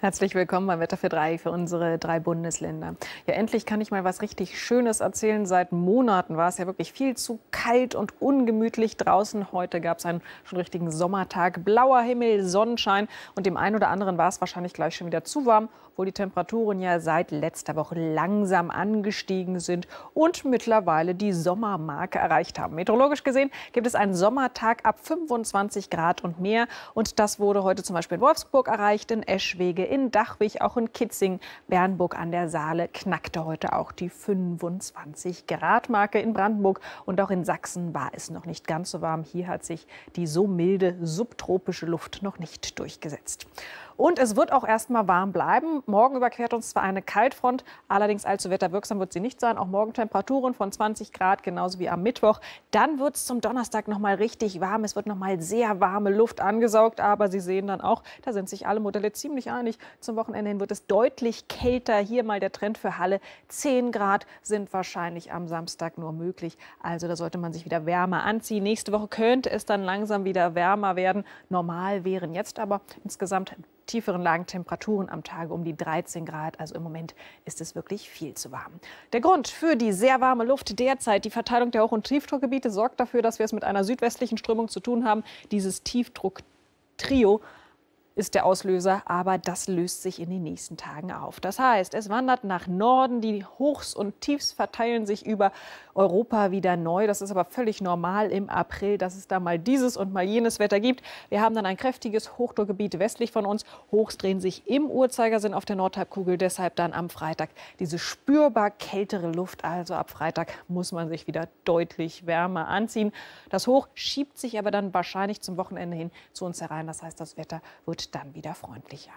Herzlich willkommen beim Wetter für drei für unsere drei Bundesländer. Ja, endlich kann ich mal was richtig Schönes erzählen. Seit Monaten war es ja wirklich viel zu kalt und ungemütlich draußen. Heute gab es einen schon richtigen Sommertag. Blauer Himmel, Sonnenschein und dem einen oder anderen war es wahrscheinlich gleich schon wieder zu warm, wo die Temperaturen ja seit letzter Woche langsam angestiegen sind und mittlerweile die Sommermarke erreicht haben. Meteorologisch gesehen gibt es einen Sommertag ab 25 Grad und mehr und das wurde heute zum Beispiel in Wolfsburg erreicht, in Eschwege, in Dachwig, auch in Kitzing, Bernburg an der Saale knackte heute auch die 25 Grad Marke in Brandenburg und auch in Sachsen war es noch nicht ganz so warm. Hier hat sich die so milde subtropische Luft noch nicht durchgesetzt. Und es wird auch erst mal warm bleiben. Morgen überquert uns zwar eine Kaltfront, allerdings allzu wetterwirksam wird sie nicht sein. Auch morgen Temperaturen von 20 Grad, genauso wie am Mittwoch. Dann wird es zum Donnerstag noch mal richtig warm. Es wird noch mal sehr warme Luft angesaugt. Aber Sie sehen dann auch, da sind sich alle Modelle ziemlich einig. Zum Wochenende hin wird es deutlich kälter. Hier mal der Trend für Halle. 10 Grad sind wahrscheinlich am Samstag nur möglich. Also da sollte man sich wieder wärmer anziehen. Nächste Woche könnte es dann langsam wieder wärmer werden. Normal wären jetzt aber insgesamt tieferen Lagen Temperaturen am Tage um die 13 Grad. Also im Moment ist es wirklich viel zu warm. Der Grund für die sehr warme Luft derzeit, die Verteilung der Hoch- und Tiefdruckgebiete, sorgt dafür, dass wir es mit einer südwestlichen Strömung zu tun haben. Dieses Tiefdrucktrio ist der Auslöser, aber das löst sich in den nächsten Tagen auf. Das heißt, es wandert nach Norden, die Hochs und Tiefs verteilen sich über Europa wieder neu. Das ist aber völlig normal im April, dass es da mal dieses und mal jenes Wetter gibt. Wir haben dann ein kräftiges Hochdruckgebiet westlich von uns. Hochs drehen sich im Uhrzeigersinn auf der Nordhalbkugel, deshalb dann am Freitag diese spürbar kältere Luft. Also ab Freitag muss man sich wieder deutlich wärmer anziehen. Das Hoch schiebt sich aber dann wahrscheinlich zum Wochenende hin zu uns herein. Das heißt, das Wetter wird dann wieder freundlicher.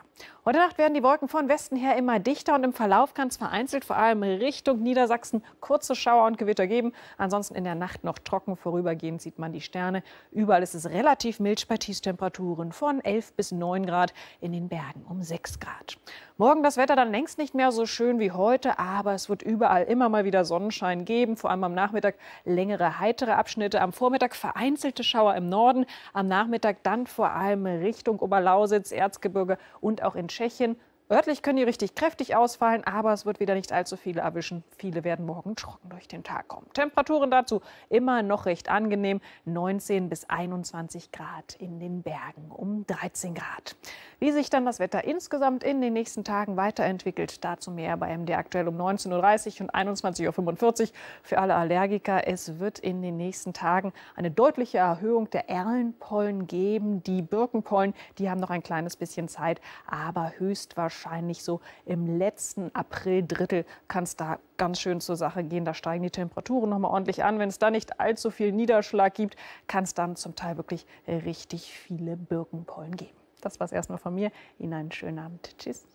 Heute Nacht werden die Wolken von Westen her immer dichter und im Verlauf kann es vereinzelt vor allem Richtung Niedersachsen kurze Schauer und Gewitter geben. Ansonsten in der Nacht noch trocken. Vorübergehend sieht man die Sterne. Überall ist es relativ mild bei Tiefstemperaturen von 11 bis 9 Grad, in den Bergen um 6 Grad. Morgen das Wetter dann längst nicht mehr so schön wie heute, aber es wird überall immer mal wieder Sonnenschein geben. Vor allem am Nachmittag längere heitere Abschnitte, am Vormittag vereinzelte Schauer im Norden, am Nachmittag dann vor allem Richtung Oberlausitz Lausitz, Erzgebirge und auch in Tschechien. Örtlich können die richtig kräftig ausfallen, aber es wird wieder nicht allzu viele erwischen. Viele werden morgen trocken durch den Tag kommen. Temperaturen dazu immer noch recht angenehm. 19 bis 21 Grad in den Bergen, um 13 Grad. Wie sich dann das Wetter insgesamt in den nächsten Tagen weiterentwickelt, dazu mehr bei MD aktuell um 19.30 Uhr und 21.45 Uhr. Für alle Allergiker, es wird in den nächsten Tagen eine deutliche Erhöhung der Erlenpollen geben. Die Birkenpollen, die haben noch ein kleines bisschen Zeit, aber höchstwahrscheinlich wahrscheinlich so im letzten April-Drittel kann es da ganz schön zur Sache gehen. Da steigen die Temperaturen noch mal ordentlich an. Wenn es da nicht allzu viel Niederschlag gibt, kann es dann zum Teil wirklich richtig viele Birkenpollen geben. Das war es erstmal von mir. Ihnen einen schönen Abend. Tschüss.